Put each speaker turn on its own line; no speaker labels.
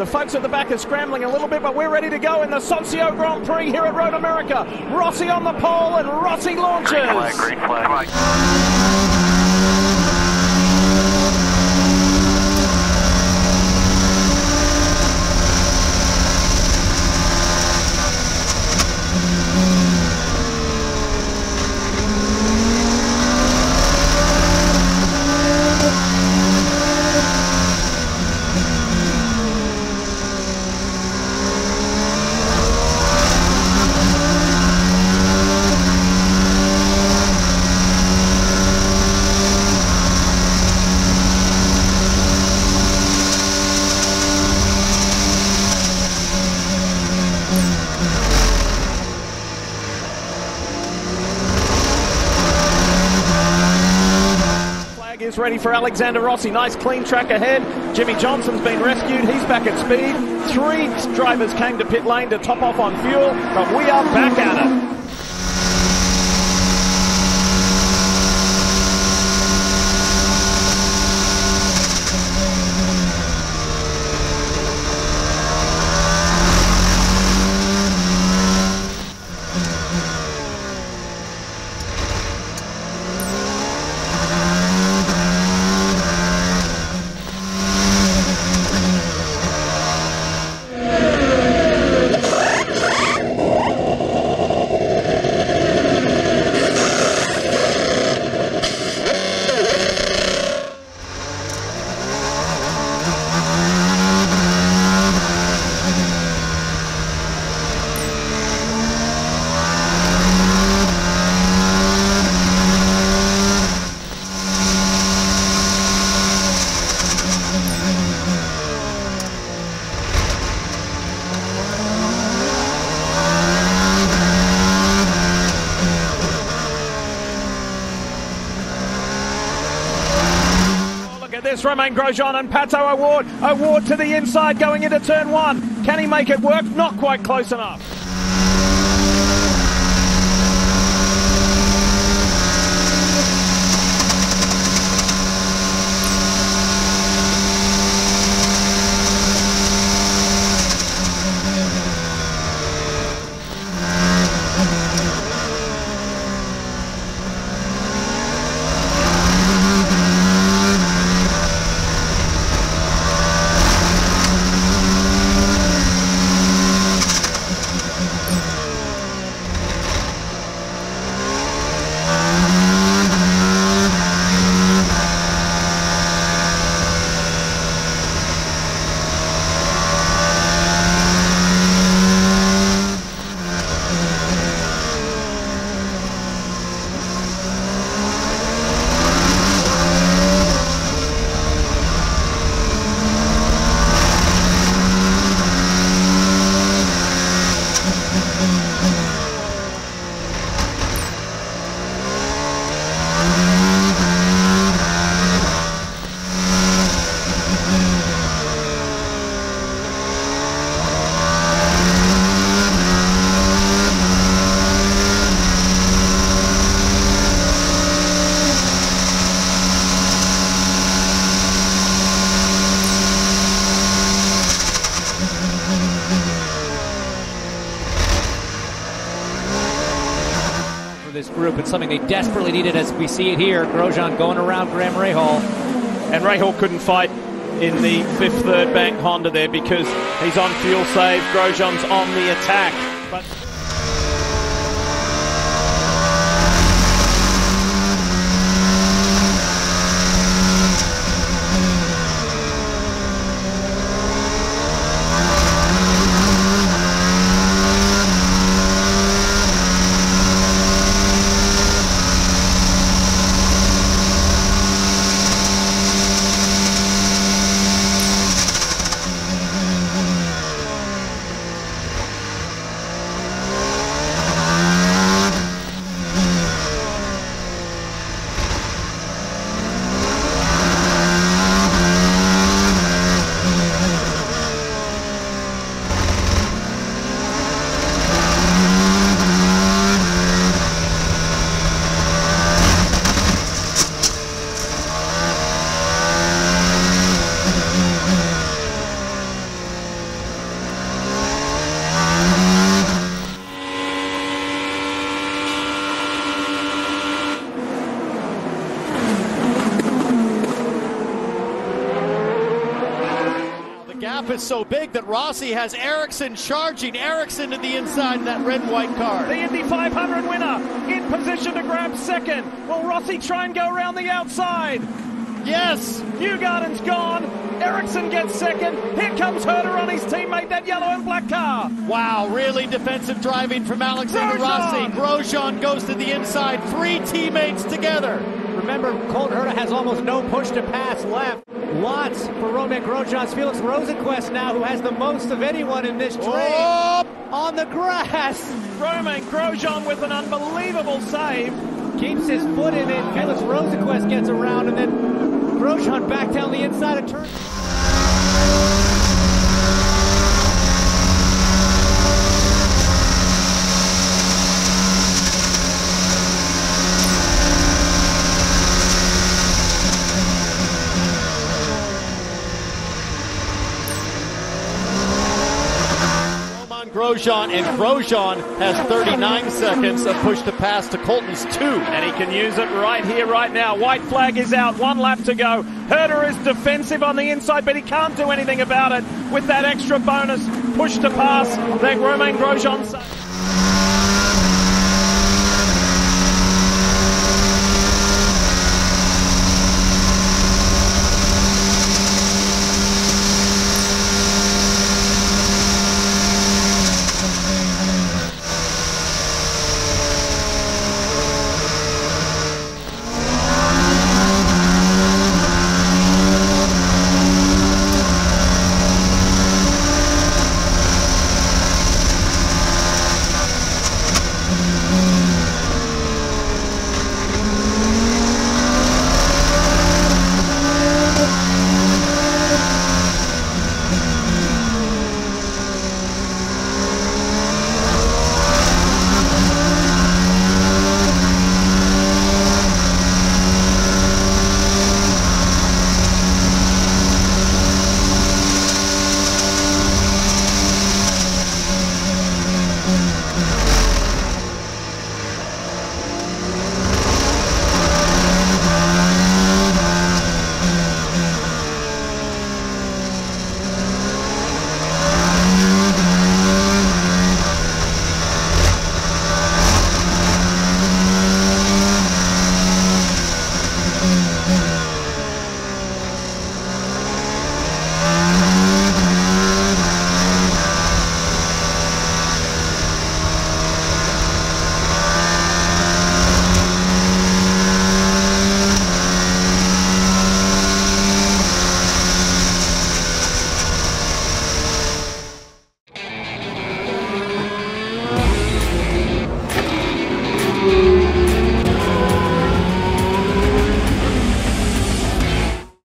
The folks at the back are scrambling a little bit, but we're ready to go in the Sonsio Grand Prix here at Road America. Rossi on the pole and Rossi launches.
Green flag, green flag.
Flag is ready for Alexander Rossi. Nice clean track ahead. Jimmie Johnson's been rescued. He's back at speed. Three drivers came to pit lane to top off on fuel, but we are back at it. This, Romain Grosjean and Pato O'Ward. O'Ward to the inside going into turn one. Can he make it work? Not quite close enough.
Group and something they desperately needed as we see it here. Grosjean going around Graham Rahal.
And Rahal couldn't fight in the fifth third bank Honda there because he's on fuel save. Grosjean's on the attack. But
gap is so big that Rossi has Ericsson charging. Ericsson to the inside of that red and white car.
The Indy 500 winner in position to grab second. Will Rossi try and go around the outside?
Yes.
Newgarden's gone. Ericsson gets second. Here comes Herta on his teammate, that yellow and black car.
Wow, really defensive driving from Alexander
Grosjean.
Rossi. Grosjean goes to the inside. Three teammates together.
Remember, Colton Herta has almost no push to pass left. Lots for Romain Grosjean's Felix Rosenqvist now, who has the most of anyone in this train.
Oh,
On the grass.
Romain Grosjean with an unbelievable save.
Keeps his foot in it. Felix Rosenqvist gets around, and then Grosjean back down the inside of turn.
Romain Grosjean, and Grosjean has 39 seconds of push to pass to Colton's two.
And he can use it right here, right now. White flag is out. One lap to go. Herta is defensive on the inside, but he can't do anything about it with that extra bonus push to pass that Romain Grosjean.